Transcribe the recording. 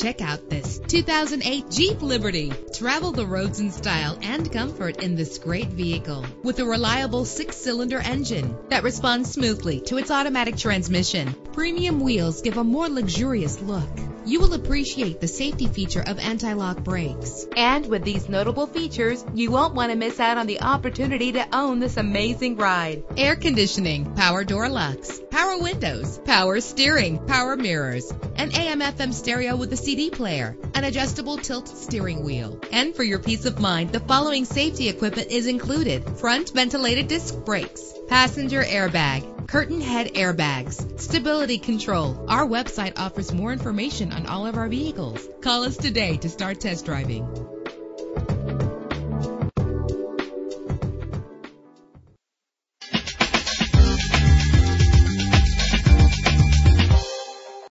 Check out this 2008 Jeep Liberty. Travel the roads in style and comfort in this great vehicle with a reliable six-cylinder engine that responds smoothly to its automatic transmission. Premium wheels give a more luxurious look. You will appreciate the safety feature of anti-lock brakes. And with these notable features, you won't want to miss out on the opportunity to own this amazing ride. Air conditioning, power door locks, power windows, power steering, power mirrors, an AM FM stereo with a CD player, an adjustable tilt steering wheel. And for your peace of mind, the following safety equipment is included. Front ventilated disc brakes, passenger airbag, curtain head airbags, stability control. Our website offers more information on all of our vehicles. Call us today to start test driving.